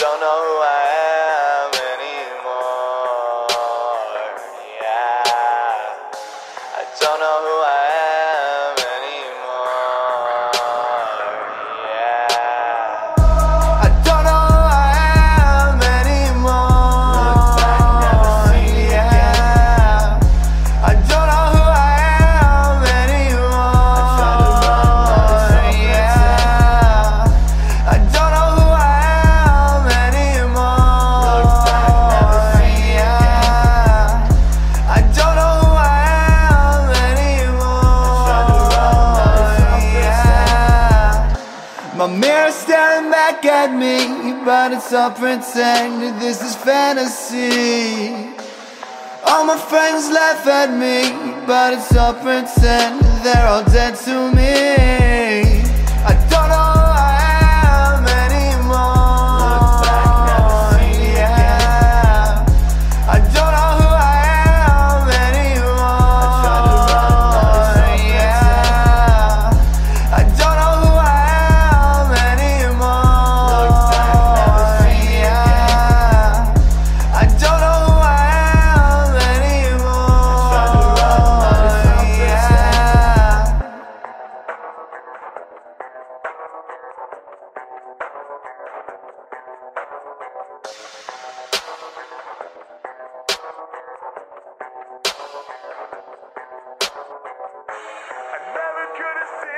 don't know who I am anymore. Yeah, I don't know who I am my mirror staring back at me, but it's all pretend. This is fantasy. All my friends laugh at me, but it's all pretend. They're all dead to me. Could have seen